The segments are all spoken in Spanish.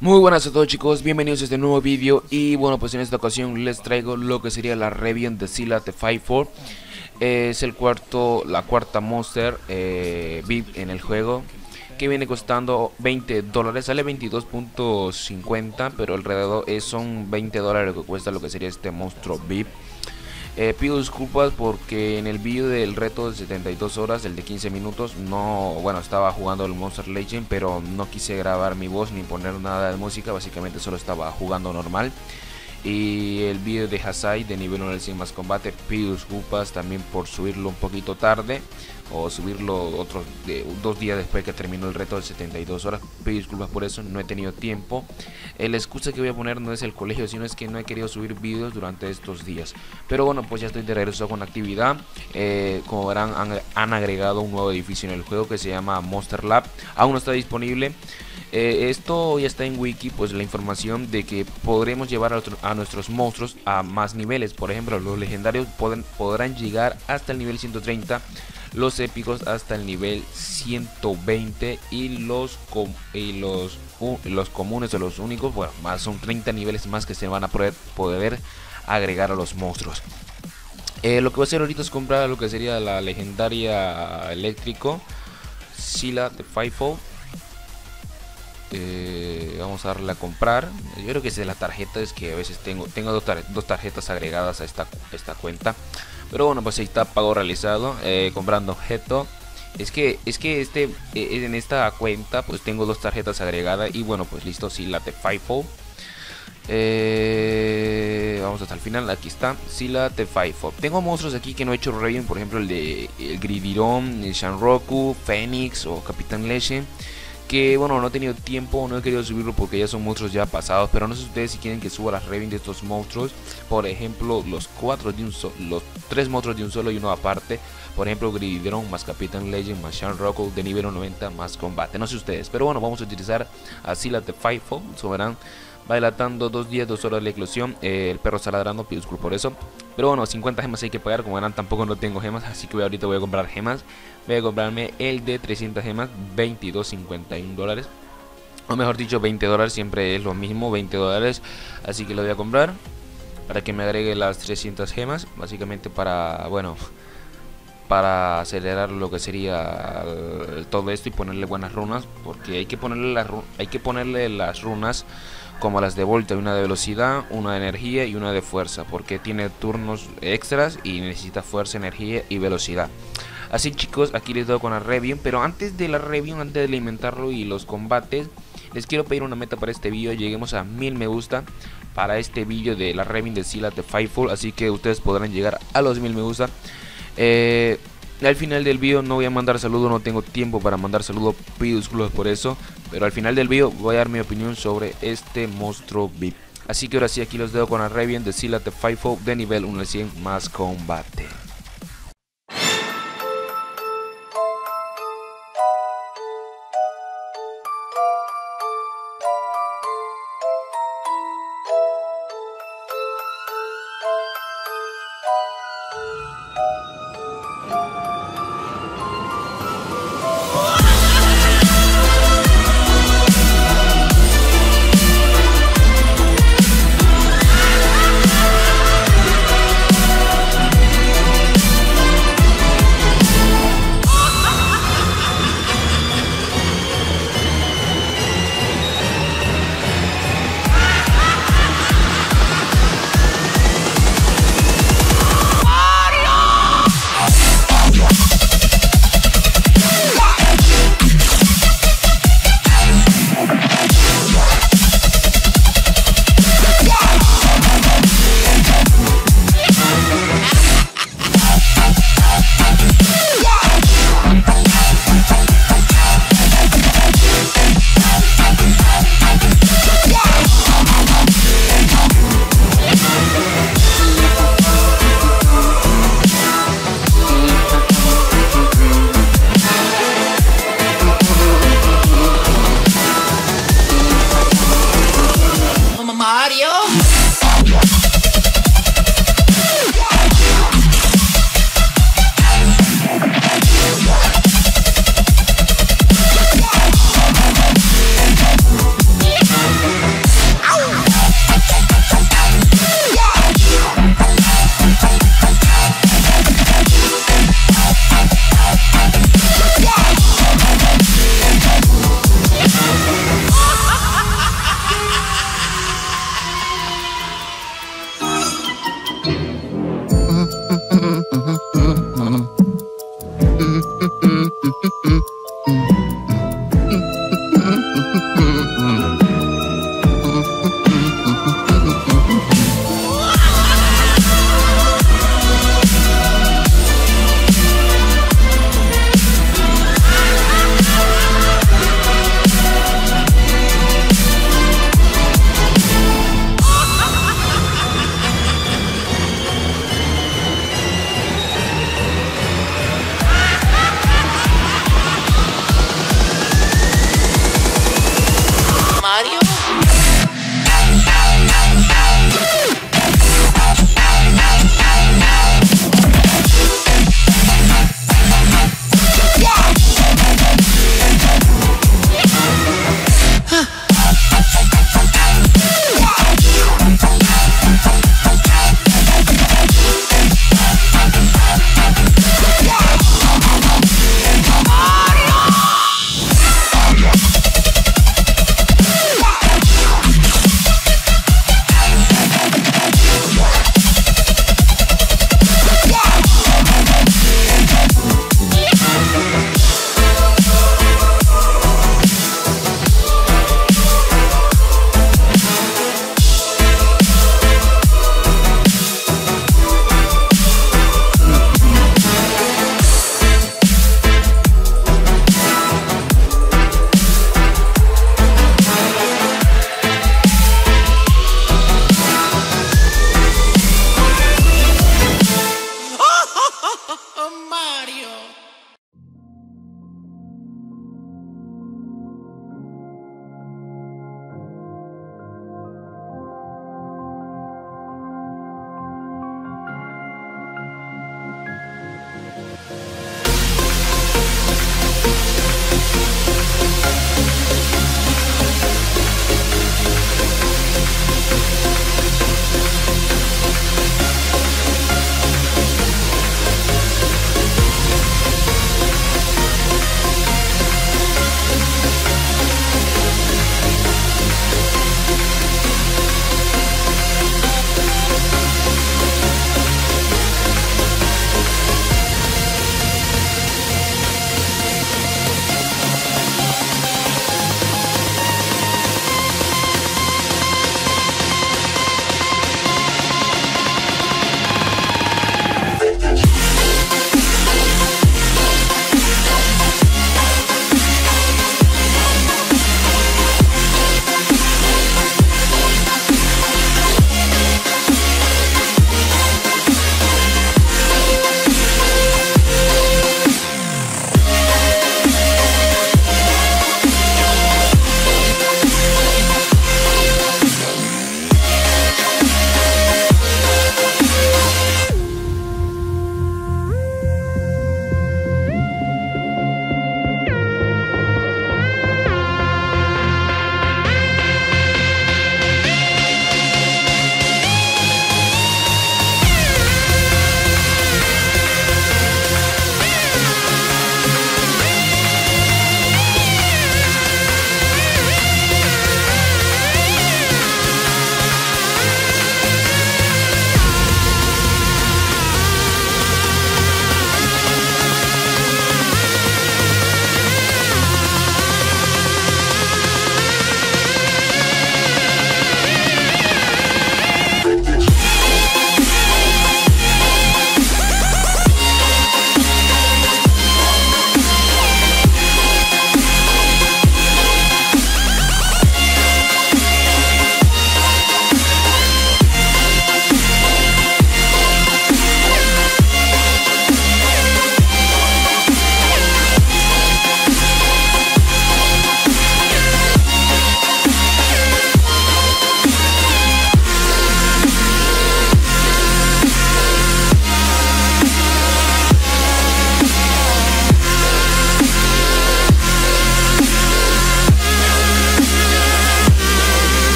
Muy buenas a todos chicos, bienvenidos a este nuevo vídeo. Y bueno pues en esta ocasión les traigo lo que sería la review de Sila t 54 Es el cuarto, la cuarta monster eh, VIP en el juego que viene costando 20 dólares, sale 22.50 pero alrededor es, son 20 dólares que cuesta lo que sería este monstruo VIP eh, pido disculpas porque en el vídeo del reto de 72 horas, el de 15 minutos, no, bueno, estaba jugando el Monster Legend, pero no quise grabar mi voz ni poner nada de música, básicamente solo estaba jugando normal. Y el vídeo de Hasai de nivel 1 del 100 más combate, pido disculpas también por subirlo un poquito tarde o subirlo otros dos días después que terminó el reto de 72 horas. Pido disculpas por eso, no he tenido tiempo. Eh, la excusa que voy a poner no es el colegio, sino es que no he querido subir vídeos durante estos días. Pero bueno, pues ya estoy de regreso con actividad. Eh, como verán, han, agregado un nuevo edificio en el juego que se llama Monster Lab. Aún no está disponible. Eh, esto ya está en wiki, pues la información de que podremos llevar a, a, nuestros monstruos a más niveles. Por ejemplo, los legendarios podrán llegar hasta el nivel 130 los épicos hasta el nivel 120 y los, y los, los comunes o los únicos, bueno, más son 30 niveles más que se van a poder, poder agregar a los monstruos. Eh, lo que voy a hacer ahorita es comprar lo que sería la legendaria eléctrico Sila de FIFO. Eh, vamos a darle a comprar. Yo creo que es de la tarjeta, es que a veces tengo, tengo dos, tarjetas agregadas a esta, esta cuenta. Pero bueno, pues ahí está pago realizado, eh, comprando objeto. Es que, es que este, eh, en esta cuenta pues tengo dos tarjetas agregadas y bueno pues listo, sí, la de FIFO. Eh, vamos hasta el final, aquí está, Sila de FIFO. Tengo monstruos aquí que no he hecho review, por ejemplo el de el Gridiron, el Shanroku, Phoenix o Capitán Leche que bueno no he tenido tiempo no he querido subirlo porque ya son monstruos ya pasados pero no sé ustedes si quieren que suba las reviews de estos monstruos. Por ejemplo los cuatro de un solo los tres monstruos de un solo y uno aparte. Por ejemplo Gridron más Capitán Legend más Sean Rocco de nivel 90 más combate. No sé ustedes pero bueno vamos a utilizar así la de FIFO verán va dilatando dos días, dos horas de la eclosión. Eh, el perro está ladrando, pido disculpas por eso. Pero bueno, 50 gemas hay que pagar. Como verán, tampoco no tengo gemas. Así que ahorita voy a comprar gemas. Voy a comprarme el de 300 gemas, 22.51 dólares. O mejor dicho, 20 dólares. Siempre es lo mismo, 20 dólares. Así que lo voy a comprar. Para que me agregue las 300 gemas. Básicamente para, bueno para acelerar lo que sería todo esto y ponerle buenas runas porque hay que ponerle las hay que ponerle las runas como las de Volta, una de velocidad, una de energía y una de fuerza, porque tiene turnos extras y necesita fuerza, energía y velocidad. Así chicos, aquí les doy con la review, pero antes de la review, antes de alimentarlo y los combates, les quiero pedir una meta para este vídeo, lleguemos a mil me gusta para este vídeo de la review de Sila de Fightful, así que ustedes podrán llegar a los mil me gusta. Eh, al final del vídeo no voy a mandar saludos, no tengo tiempo para mandar saludos, pido disculpas por eso. Pero al final del vídeo voy a dar mi opinión sobre este monstruo VIP. Así que ahora sí aquí los dejo con review de Sila de FIFO de nivel 1 al 100 más combate.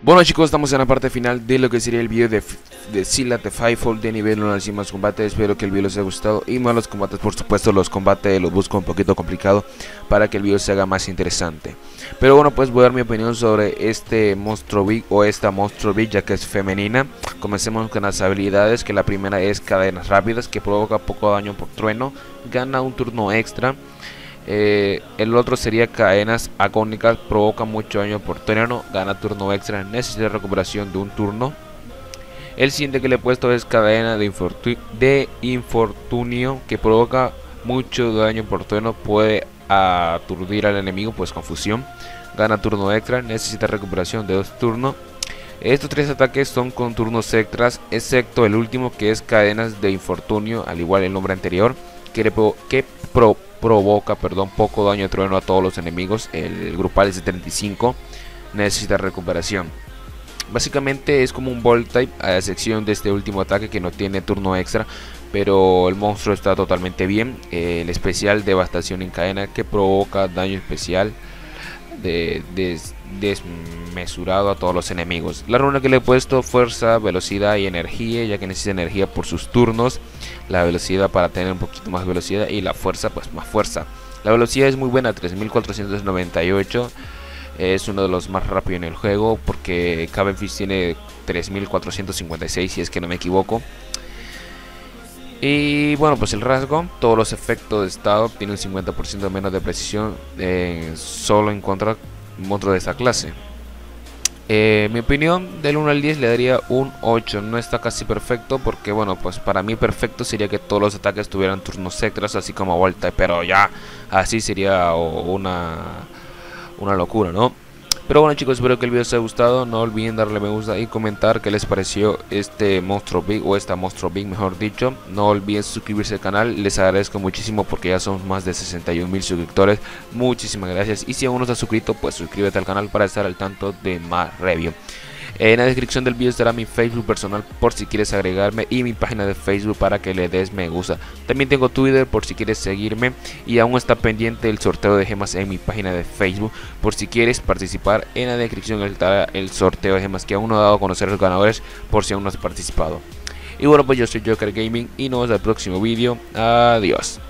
Bueno chicos, estamos en la parte final de lo que sería el video de, de Sila de Fivefold de nivel 1 al más combate. Espero que el video les haya gustado y más los combates, por supuesto los combates los busco un poquito complicado para que el video se haga más interesante. Pero bueno, pues voy a dar mi opinión sobre este monstruo big o esta monstruo big ya que es femenina. Comencemos con las habilidades, que la primera es cadenas rápidas que provoca poco daño por trueno Gana un turno extra eh, el otro sería cadenas agónicas, provoca mucho daño por turno, gana turno extra, necesita recuperación de un turno. El siguiente que le he puesto es cadena de, infortunio que provoca mucho daño por turno, puede aturdir al enemigo, pues confusión. Gana turno extra, necesita recuperación de dos turnos. Estos tres ataques son con turnos extras, excepto el último que es cadenas de infortunio, al igual el nombre anterior, que, le, que pro, provoca perdón, poco daño de trueno a todos los enemigos. El grupal es de 35. Necesita recuperación. Básicamente es como un Volt Type, a excepción de este último ataque que no tiene turno extra. Pero el monstruo está totalmente bien. el especial Devastación en cadena que provoca daño especial de, desmesurado a todos los enemigos. La runa que le he puesto fuerza, velocidad y energía, ya que necesita energía por sus turnos. La velocidad para tener un poquito más velocidad y la fuerza pues más fuerza. La velocidad es muy buena, 3498. Es uno de los más rápidos en el juego porque Cabenfish tiene 3456 si es que no me equivoco. Y bueno, pues el rasgo, todos los efectos de estado tienen un 50% menos de precisión eh, solo en contra monstruos de esta clase. Eh, mi opinión del 1 al 10 le daría un 8. No está casi perfecto porque, bueno, pues para mí perfecto sería que todos los ataques tuvieran turnos extras, así como vuelta. Pero ya, así sería una, una locura, ¿no? Pero bueno chicos, espero que el video os haya gustado. No olviden darle me gusta y comentar qué les pareció este monstruo big o esta monstruo big mejor dicho. No olviden suscribirse al canal. Les agradezco muchísimo porque ya son más de 61 mil suscriptores. Muchísimas gracias. Y si aún no estás suscrito, pues suscríbete al canal para estar al tanto de más review. En la descripción del vídeo estará mi Facebook personal por si quieres agregarme y mi página de Facebook para que le des me gusta. También tengo Twitter por si quieres seguirme y aún está pendiente el sorteo de gemas en mi página de Facebook por si quieres participar. En la descripción estará el sorteo de gemas que aún no he dado a conocer a los ganadores por si aún no has participado. Y bueno pues yo soy Joker Gaming y nos vemos el próximo vídeo. Adiós.